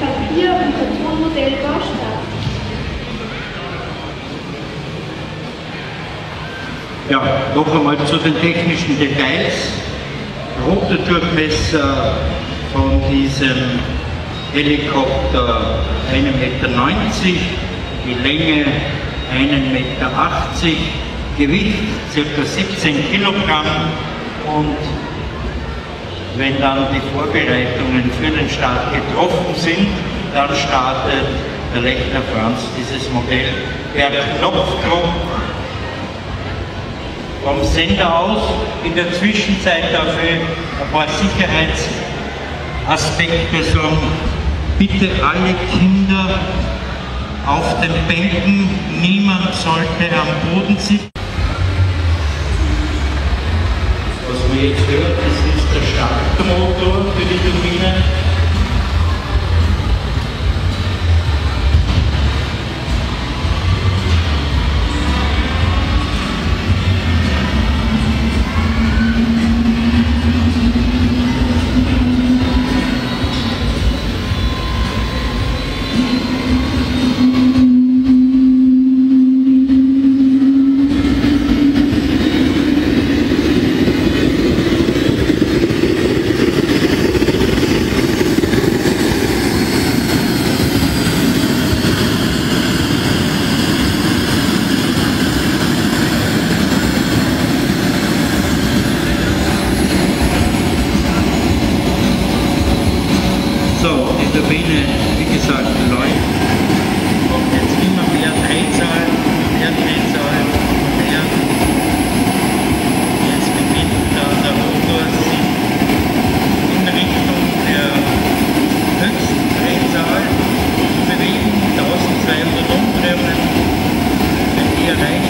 Papier- und Kartonmodellbau statt. Ja, noch einmal zu den technischen Details. Rote Durchmesser von diesem Helikopter 1,90 Meter, die Länge 1,80 Meter, Gewicht ca. 17 Kilogramm und wenn dann die Vorbereitungen für den Start getroffen sind, dann startet der Lechner Franz dieses Modell per Knopfdruck vom Sender aus. In der Zwischenzeit dafür ein paar Sicherheitsaspekte sagen, bitte alle Kinder auf den Bänken, niemand sollte am Boden sitzen. Was man jetzt das ist der Startermotor für Wenn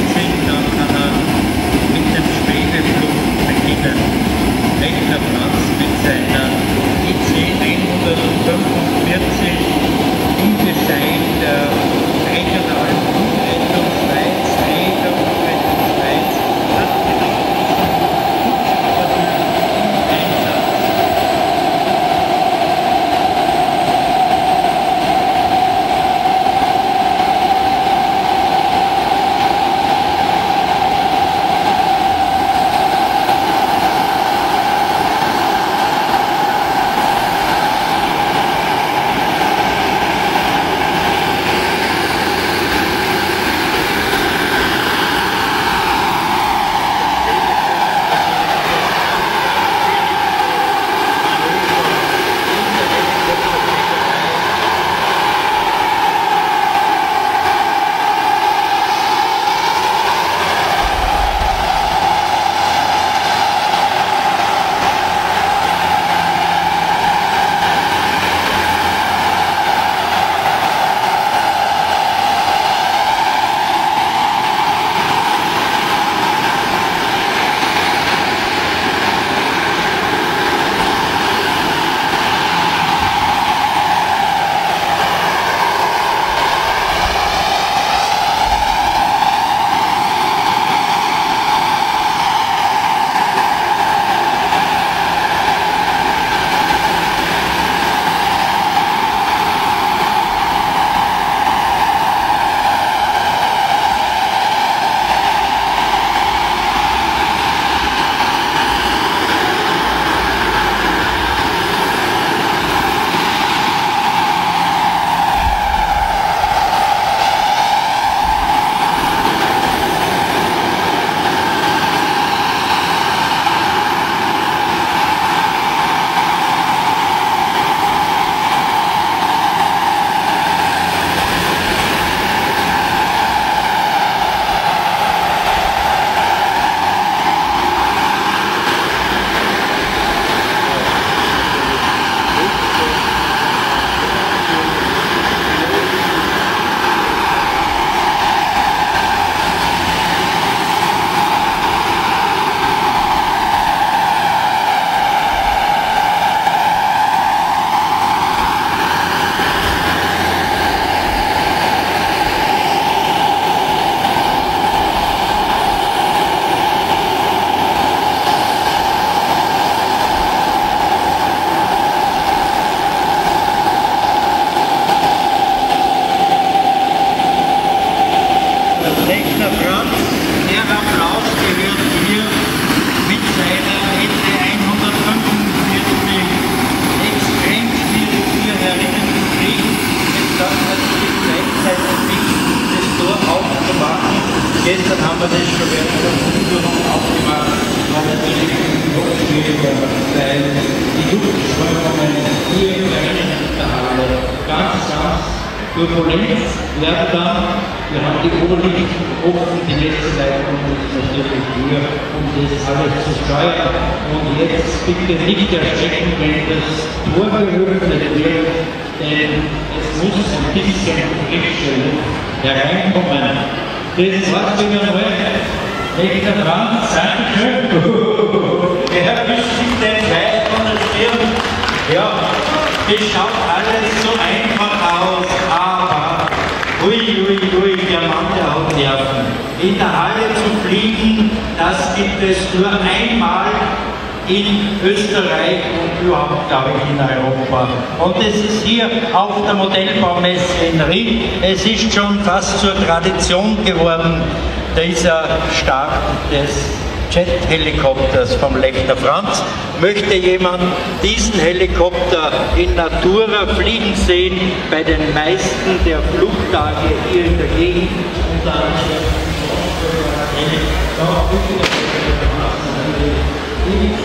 der Fundierung aufgemacht, natürlich noch schwieriger, weil die Luftströmungen hier im kleinen Unterhalle ganz, ganz turbulent werden dann. Wir haben die Oberlicht offen, die letzte Leitung ist natürlich hier, um das alles zu steuern. Und jetzt bitte nicht erschrecken, wenn das Tor geöffnet wird, denn es muss ein bisschen frische hereinkommen. Das war's wieder mal. Echter Franz, Dankeschön. Er wischt sich den Weiß von der Stirn. Ja, das schaut alles so einfach aus, aber ui, ui, ui, der Mann, der hat Nerven. In der Halle zu fliegen, das gibt es nur einmal in Österreich und überhaupt, glaube ich, in Europa. Und es ist hier auf der Modellbaumesse in Ried. Es ist schon fast zur Tradition geworden, dieser Start des Jet-Helikopters vom Lechner Franz. Möchte jemand diesen Helikopter in Natura fliegen sehen, bei den meisten der Flugtage hier in der Gegend? Und dann die